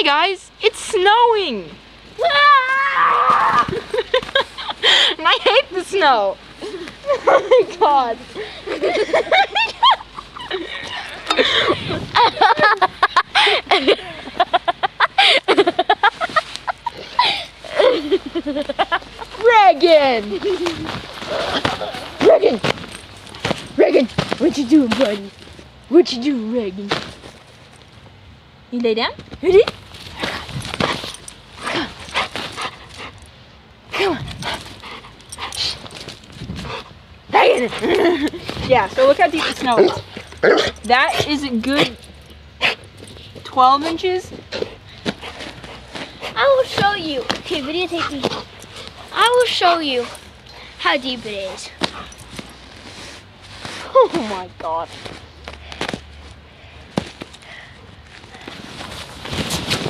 Hey guys, it's snowing. and ah! I hate the snow. Oh my god. Reagan! Reagan! Reagan! What you doing, buddy? What you doing, Reagan? You lay down? Ready? Come on. Reagan! yeah, so look how deep the snow is. That is a good 12 inches. I will show you. Okay, videotape me. I will show you how deep it is. Oh my god.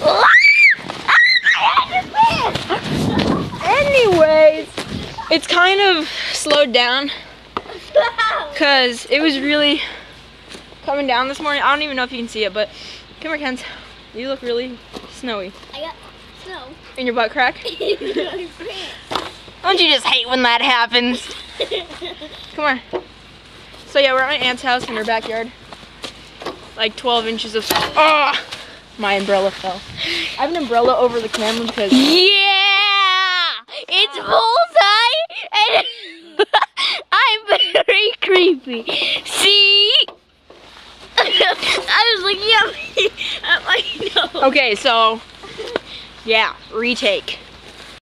Anyways, it's kind of slowed down because it was really coming down this morning. I don't even know if you can see it, but come here, Kens. You look really snowy. I got snow. In your butt crack? Don't you just hate when that happens? Come on. So yeah, we're at my aunt's house in her backyard. Like 12 inches of snow. Ah! My umbrella fell. I have an umbrella over the camera because Yeah! It's bullseye creepy. See? I was looking at, me, at my nose. Okay, so yeah, retake.